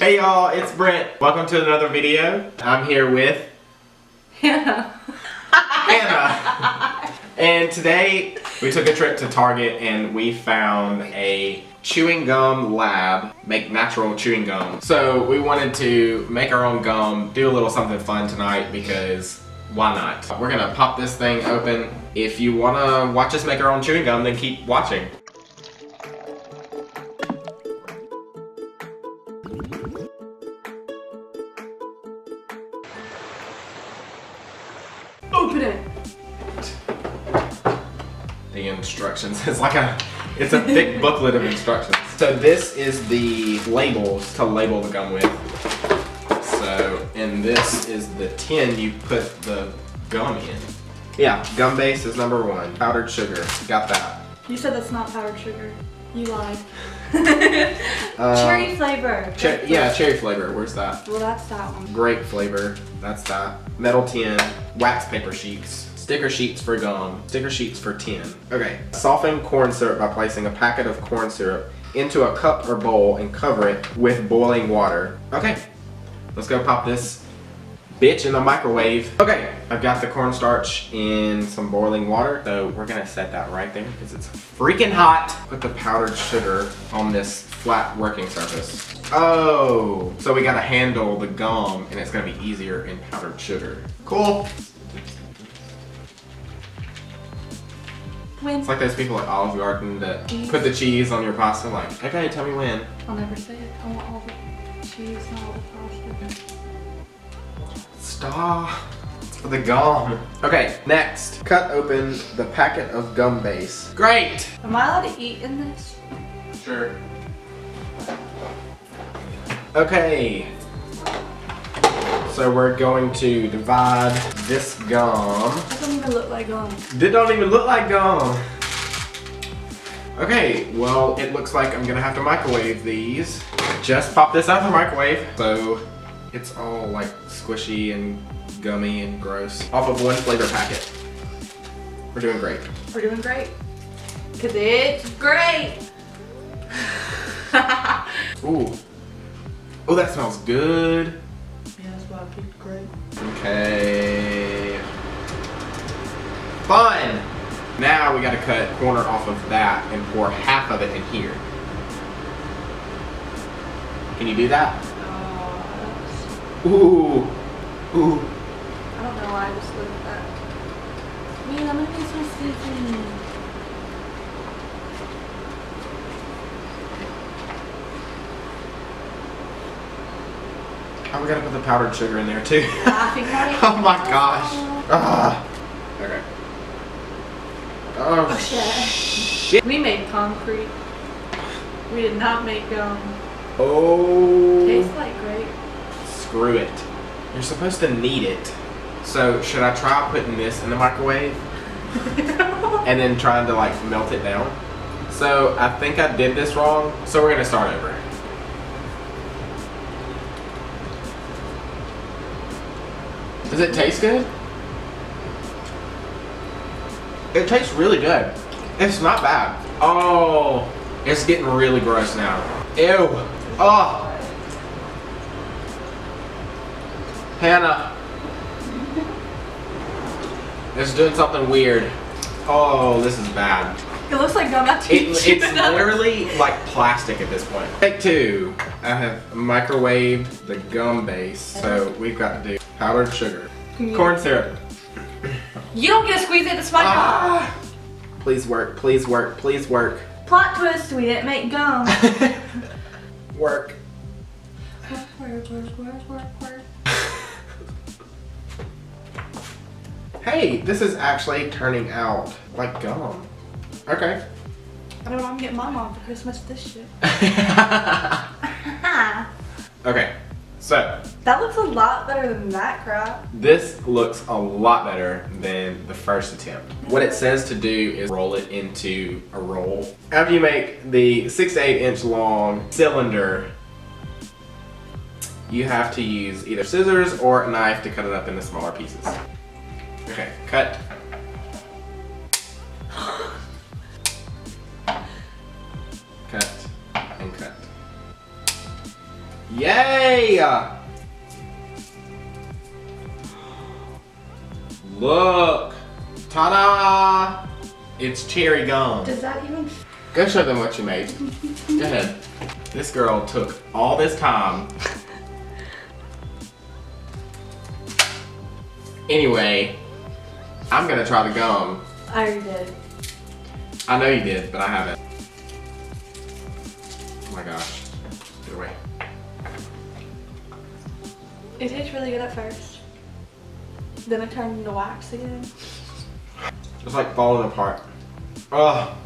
Hey y'all, it's Brent. Welcome to another video. I'm here with Hannah. Hannah. and today we took a trip to Target and we found a chewing gum lab, make natural chewing gum. So we wanted to make our own gum, do a little something fun tonight because why not? We're gonna pop this thing open. If you wanna watch us make our own chewing gum, then keep watching. Open it. the instructions. It's like a, it's a thick booklet of instructions. So this is the labels to label the gum with. So, and this is the tin you put the gum in. Yeah, gum base is number one. Powdered sugar, got that. You said that's not powdered sugar. You lied. Um, cherry flavor. Che- yeah, cherry flavor, where's that? Well, that's that one. Grape flavor, that's that. Metal tin, wax paper sheets, sticker sheets for gum, sticker sheets for tin. Okay, soften corn syrup by placing a packet of corn syrup into a cup or bowl and cover it with boiling water. Okay, let's go pop this bitch in the microwave. Okay, I've got the cornstarch in some boiling water, so we're gonna set that right there because it's freaking hot. Put the powdered sugar on this flat working surface. Oh, so we gotta handle the gum and it's gonna be easier in powdered sugar. Cool. When? It's like those people at Olive Garden that put the cheese on your pasta like, okay, tell me when. I'll never say it. I want all the cheese, not all the pasta. Stop. The gum. Okay, next. Cut open the packet of gum base. Great. Am I allowed to eat in this? Sure. Okay. So we're going to divide this gum. It doesn't even look like gum. They don't even look like gum. Okay, well, it looks like I'm gonna have to microwave these. Just pop this out of the microwave. So it's all like squishy and gummy and gross. Off of one flavor packet. We're doing great. We're doing great. Cause it's great. Ooh. Oh, that smells good. Yeah, that's why I great. Okay. Fun! Now we gotta cut corner off of that and pour half of it in here. Can you do that? Oh, Ooh. Ooh. I don't know why I just looked at that. Man, I'm gonna be so sleepy. Oh, we gotta put the powdered sugar in there too. Laughing at it. oh my gosh. Ah. Okay. Oh, Oh, shit. shit. We made concrete. We did not make gum. Oh. Tastes like grape. Screw it. You're supposed to knead it. So should I try putting this in the microwave and then trying to like melt it down? So I think I did this wrong. So we're gonna start over. Does it taste good? It tastes really good. It's not bad. Oh, it's getting really gross now. Ew. Oh. Hannah. It's doing something weird. Oh, this is bad. It looks like gum after It, you it's it literally like plastic at this point. Take two. I have microwaved the gum base, so we've got to do powdered sugar, Can corn syrup. You don't get to squeeze it. It's my job. Ah! Please work, please work, please work. Plot twist: We didn't make gum. work. work, work, work, work, work. Hey, this is actually turning out like gum. Okay. I don't know. I'm getting my mom for Christmas this shit. okay, so that looks a lot better than that crap. this looks a lot better than the first attempt. What it says to do is roll it into a roll. After you make the six to eight inch long cylinder, you have to use either scissors or a knife to cut it up into smaller pieces. Okay, cut. cut and cut. Yay! Look! Ta-da! It's cherry gum. Does that even? Go show them what you made. Go ahead. This girl took all this time. Anyway, I'm gonna try the gum. I already did. I know you did, but I haven't. Oh my gosh. Get away. It tastes really good at first. Then it turned into wax again. It's like falling apart. Ugh.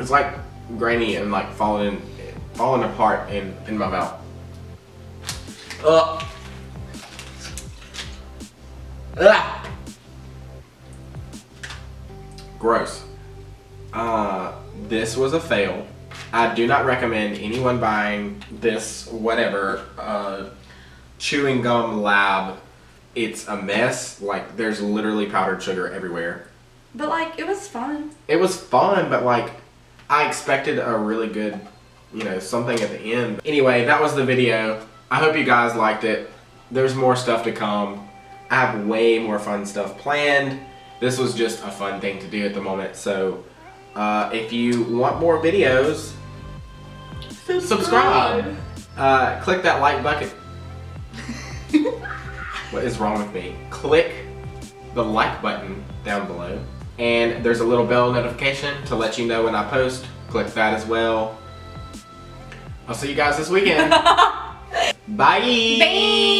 It's like grainy and like falling falling apart in, in my mouth. Ugh. Ugh. Gross. Uh, this was a fail. I do not recommend anyone buying this whatever uh, chewing gum lab. It's a mess. Like there's literally powdered sugar everywhere. But like, it was fun. It was fun, but like I expected a really good, you know, something at the end. Anyway, that was the video. I hope you guys liked it. There's more stuff to come. I have way more fun stuff planned. This was just a fun thing to do at the moment. So uh, if you want more videos, subscribe. Uh, click that like button. what is wrong with me? Click the like button down below. And there's a little bell notification to let you know when I post. Click that as well. I'll see you guys this weekend. Bye. Bye.